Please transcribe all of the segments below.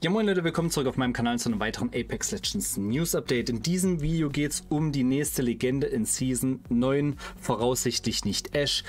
Ja moin Leute, willkommen zurück auf meinem Kanal zu einem weiteren Apex Legends News Update. In diesem Video geht es um die nächste Legende in Season 9, voraussichtlich nicht Ash,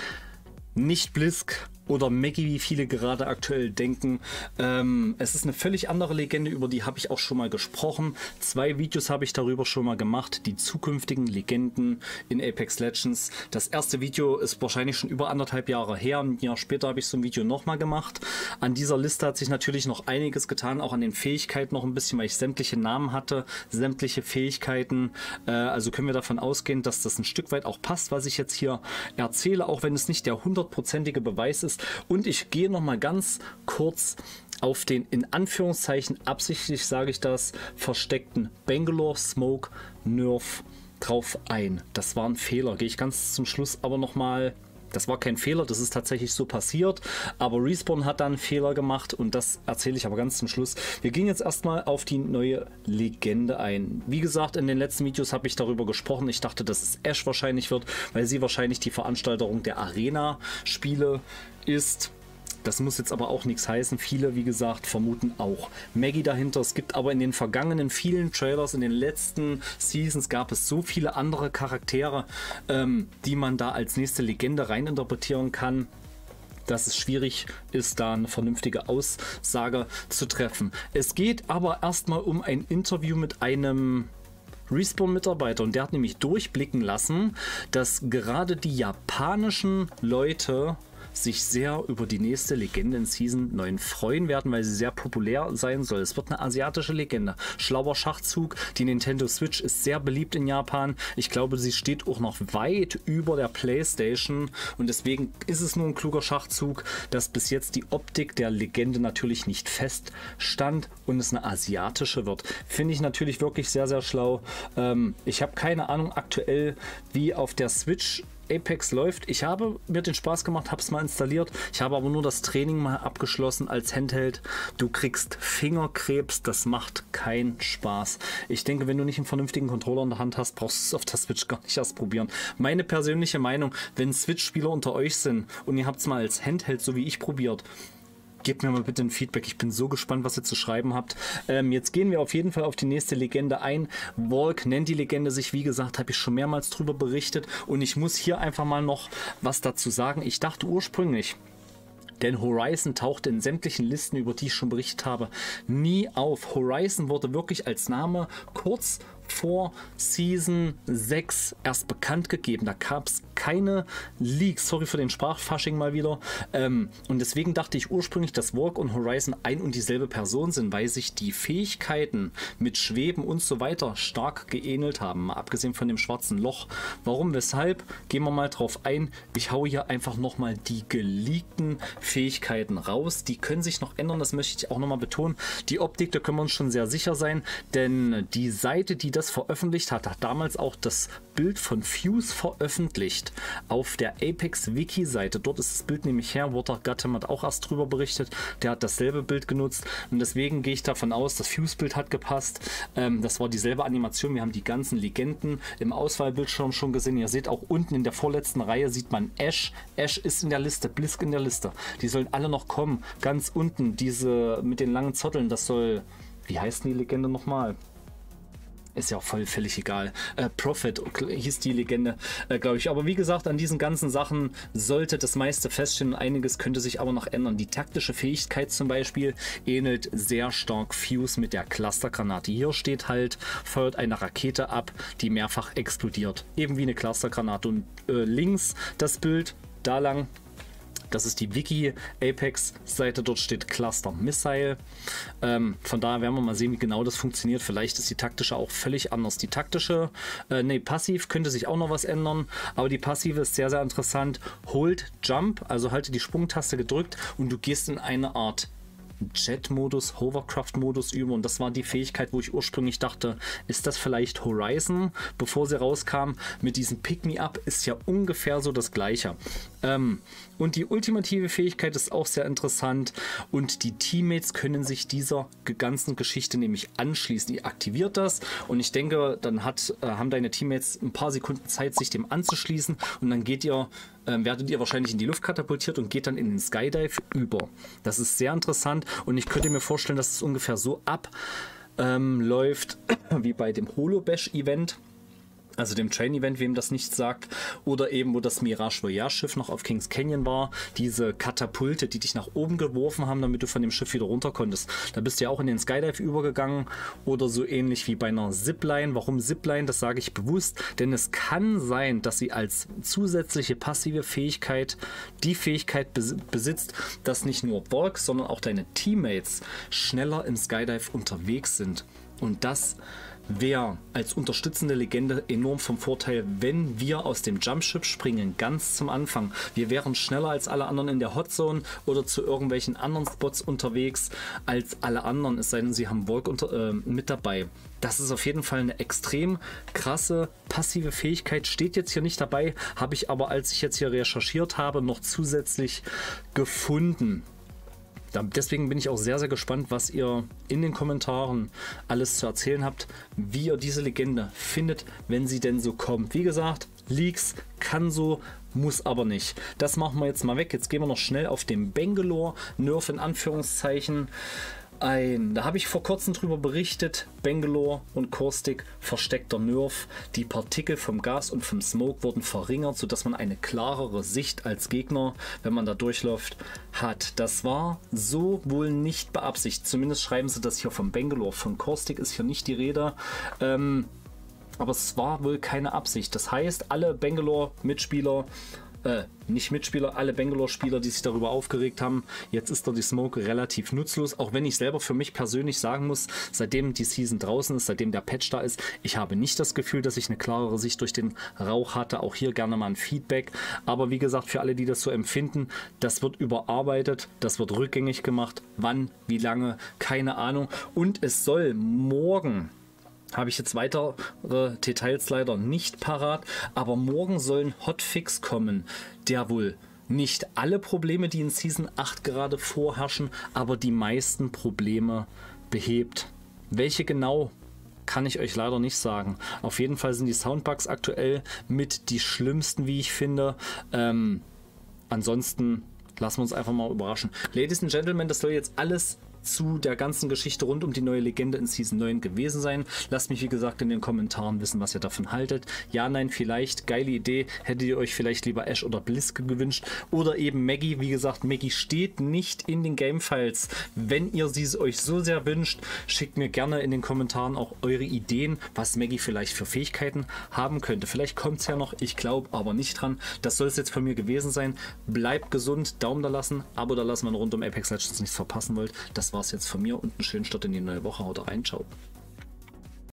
nicht Blisk oder Maggie, wie viele gerade aktuell denken. Ähm, es ist eine völlig andere Legende, über die habe ich auch schon mal gesprochen. Zwei Videos habe ich darüber schon mal gemacht, die zukünftigen Legenden in Apex Legends. Das erste Video ist wahrscheinlich schon über anderthalb Jahre her. Ein Jahr später habe ich so ein Video nochmal gemacht. An dieser Liste hat sich natürlich noch einiges getan, auch an den Fähigkeiten noch ein bisschen, weil ich sämtliche Namen hatte, sämtliche Fähigkeiten. Äh, also können wir davon ausgehen, dass das ein Stück weit auch passt, was ich jetzt hier erzähle, auch wenn es nicht der hundertprozentige Beweis ist, und ich gehe noch mal ganz kurz auf den in Anführungszeichen absichtlich sage ich das versteckten Bangalore Smoke Nerf drauf ein. Das war ein Fehler. Gehe ich ganz zum Schluss aber noch mal das war kein Fehler, das ist tatsächlich so passiert. Aber Respawn hat dann einen Fehler gemacht und das erzähle ich aber ganz zum Schluss. Wir gehen jetzt erstmal auf die neue Legende ein. Wie gesagt, in den letzten Videos habe ich darüber gesprochen. Ich dachte, dass es Ash wahrscheinlich wird, weil sie wahrscheinlich die Veranstalterung der Arena-Spiele ist. Das muss jetzt aber auch nichts heißen. Viele, wie gesagt, vermuten auch Maggie dahinter. Es gibt aber in den vergangenen vielen Trailers, in den letzten Seasons gab es so viele andere Charaktere, ähm, die man da als nächste Legende reininterpretieren kann dass es schwierig ist, da eine vernünftige Aussage zu treffen. Es geht aber erstmal um ein Interview mit einem Respawn-Mitarbeiter und der hat nämlich durchblicken lassen, dass gerade die japanischen Leute sich sehr über die nächste Legende in Season 9 freuen werden, weil sie sehr populär sein soll. Es wird eine asiatische Legende. Schlauer Schachzug. Die Nintendo Switch ist sehr beliebt in Japan. Ich glaube, sie steht auch noch weit über der PlayStation und deswegen ist es nur ein kluger Schachzug, dass bis jetzt die Optik der Legende natürlich nicht feststand und es eine asiatische wird. Finde ich natürlich wirklich sehr, sehr schlau. Ähm, ich habe keine Ahnung aktuell, wie auf der Switch Apex läuft. Ich habe mir den Spaß gemacht, habe es mal installiert. Ich habe aber nur das Training mal abgeschlossen als Handheld. Du kriegst Fingerkrebs, das macht keinen Spaß. Ich denke, wenn du nicht einen vernünftigen Controller in der Hand hast, brauchst du es auf der Switch gar nicht erst probieren. Meine persönliche Meinung, wenn Switch-Spieler unter euch sind und ihr habt es mal als Handheld, so wie ich, probiert, gebt mir mal bitte ein Feedback. Ich bin so gespannt, was ihr zu schreiben habt. Ähm, jetzt gehen wir auf jeden Fall auf die nächste Legende ein. Volk nennt die Legende sich, wie gesagt, habe ich schon mehrmals drüber berichtet. Und ich muss hier einfach mal noch was dazu sagen. Ich dachte ursprünglich, denn Horizon tauchte in sämtlichen Listen, über die ich schon berichtet habe, nie auf. Horizon wurde wirklich als Name kurz vor Season 6 erst bekannt gegeben. Da gab es keine Leaks. Sorry für den Sprachfasching mal wieder. Ähm, und deswegen dachte ich ursprünglich, dass Walk und Horizon ein und dieselbe Person sind, weil sich die Fähigkeiten mit Schweben und so weiter stark geähnelt haben. Mal abgesehen von dem schwarzen Loch. Warum, weshalb? Gehen wir mal drauf ein. Ich haue hier einfach nochmal die geleakten Fähigkeiten raus. Die können sich noch ändern, das möchte ich auch nochmal betonen. Die Optik, da können wir uns schon sehr sicher sein, denn die Seite, die das veröffentlicht hat, hat damals auch das Bild von Fuse veröffentlicht auf der Apex Wiki Seite. Dort ist das Bild nämlich her. Water Gattem hat auch erst drüber berichtet. Der hat dasselbe Bild genutzt und deswegen gehe ich davon aus, das Fuse Bild hat gepasst. Ähm, das war dieselbe Animation. Wir haben die ganzen Legenden im Auswahlbildschirm schon gesehen. Ihr seht auch unten in der vorletzten Reihe sieht man Ash. Ash ist in der Liste, Blisk in der Liste. Die sollen alle noch kommen. Ganz unten diese mit den langen Zotteln, das soll wie heißt die Legende nochmal? Ist ja auch voll völlig egal. Äh, Prophet hieß die Legende, äh, glaube ich. Aber wie gesagt, an diesen ganzen Sachen sollte das meiste feststehen. Einiges könnte sich aber noch ändern. Die taktische Fähigkeit zum Beispiel ähnelt sehr stark Fuse mit der Clustergranate. Hier steht halt, feuert eine Rakete ab, die mehrfach explodiert. Eben wie eine Clustergranate. Und äh, links das Bild, da lang das ist die Wiki Apex Seite. Dort steht Cluster Missile. Ähm, von daher werden wir mal sehen, wie genau das funktioniert. Vielleicht ist die taktische auch völlig anders. Die taktische, äh, nee, passiv könnte sich auch noch was ändern. Aber die passive ist sehr, sehr interessant. Hold Jump, also halte die Sprungtaste gedrückt und du gehst in eine Art Jet-Modus, Hovercraft-Modus über. Und das war die Fähigkeit, wo ich ursprünglich dachte, ist das vielleicht Horizon, bevor sie rauskam. Mit diesem Pick-Me-Up ist ja ungefähr so das gleiche. Ähm, und die ultimative Fähigkeit ist auch sehr interessant und die Teammates können sich dieser ganzen Geschichte nämlich anschließen. Ihr aktiviert das und ich denke, dann hat, äh, haben deine Teammates ein paar Sekunden Zeit, sich dem anzuschließen und dann geht ihr ähm, werdet ihr wahrscheinlich in die Luft katapultiert und geht dann in den Skydive über. Das ist sehr interessant und ich könnte mir vorstellen, dass es ungefähr so abläuft ähm, wie bei dem Holo-Bash-Event also dem Train-Event, wem das nicht sagt, oder eben, wo das Mirage Voyage-Schiff noch auf Kings Canyon war, diese Katapulte, die dich nach oben geworfen haben, damit du von dem Schiff wieder runter konntest. Da bist du ja auch in den Skydive übergegangen oder so ähnlich wie bei einer Zipline. Warum Zipline? Das sage ich bewusst, denn es kann sein, dass sie als zusätzliche passive Fähigkeit die Fähigkeit besitzt, dass nicht nur Borg, sondern auch deine Teammates schneller im Skydive unterwegs sind. Und das wäre als unterstützende Legende enorm vom Vorteil, wenn wir aus dem Jumpship springen, ganz zum Anfang. Wir wären schneller als alle anderen in der Hotzone oder zu irgendwelchen anderen Spots unterwegs als alle anderen, es sei denn, sie haben Volk unter, äh, mit dabei. Das ist auf jeden Fall eine extrem krasse passive Fähigkeit. Steht jetzt hier nicht dabei, habe ich aber, als ich jetzt hier recherchiert habe, noch zusätzlich gefunden. Deswegen bin ich auch sehr, sehr gespannt, was ihr in den Kommentaren alles zu erzählen habt, wie ihr diese Legende findet, wenn sie denn so kommt. Wie gesagt, Leaks kann so, muss aber nicht. Das machen wir jetzt mal weg. Jetzt gehen wir noch schnell auf den Bangalore Nerf in Anführungszeichen ein. Da habe ich vor kurzem drüber berichtet. Bangalore und Caustic versteckter Nerf. Die Partikel vom Gas und vom Smoke wurden verringert, sodass man eine klarere Sicht als Gegner, wenn man da durchläuft, hat. Das war so wohl nicht beabsichtigt. Zumindest schreiben sie das hier vom Bangalore. Von Caustic ist hier nicht die Rede. Ähm, aber es war wohl keine Absicht. Das heißt, alle Bangalore-Mitspieler äh, nicht Mitspieler, alle Bangalore-Spieler, die sich darüber aufgeregt haben. Jetzt ist da die Smoke relativ nutzlos, auch wenn ich selber für mich persönlich sagen muss, seitdem die Season draußen ist, seitdem der Patch da ist, ich habe nicht das Gefühl, dass ich eine klarere Sicht durch den Rauch hatte. Auch hier gerne mal ein Feedback. Aber wie gesagt, für alle, die das so empfinden, das wird überarbeitet, das wird rückgängig gemacht. Wann, wie lange, keine Ahnung. Und es soll morgen habe ich jetzt weitere Details leider nicht parat, aber morgen soll ein Hotfix kommen, der wohl nicht alle Probleme, die in Season 8 gerade vorherrschen, aber die meisten Probleme behebt. Welche genau kann ich euch leider nicht sagen. Auf jeden Fall sind die Soundbugs aktuell mit die schlimmsten, wie ich finde. Ähm, ansonsten lassen wir uns einfach mal überraschen. Ladies and Gentlemen, das soll jetzt alles zu der ganzen Geschichte rund um die neue Legende in Season 9 gewesen sein. Lasst mich wie gesagt in den Kommentaren wissen, was ihr davon haltet. Ja, nein, vielleicht, geile Idee. Hättet ihr euch vielleicht lieber Ash oder Bliske gewünscht oder eben Maggie. Wie gesagt, Maggie steht nicht in den Gamefiles. Wenn ihr sie euch so sehr wünscht, schickt mir gerne in den Kommentaren auch eure Ideen, was Maggie vielleicht für Fähigkeiten haben könnte. Vielleicht kommt es ja noch, ich glaube aber nicht dran. Das soll es jetzt von mir gewesen sein. Bleibt gesund, Daumen da lassen, Abo da lassen, wenn ihr rund um Apex Legends nichts verpassen wollt. Das war es jetzt von mir und einen schönen Start in die neue Woche. Haut rein, ciao.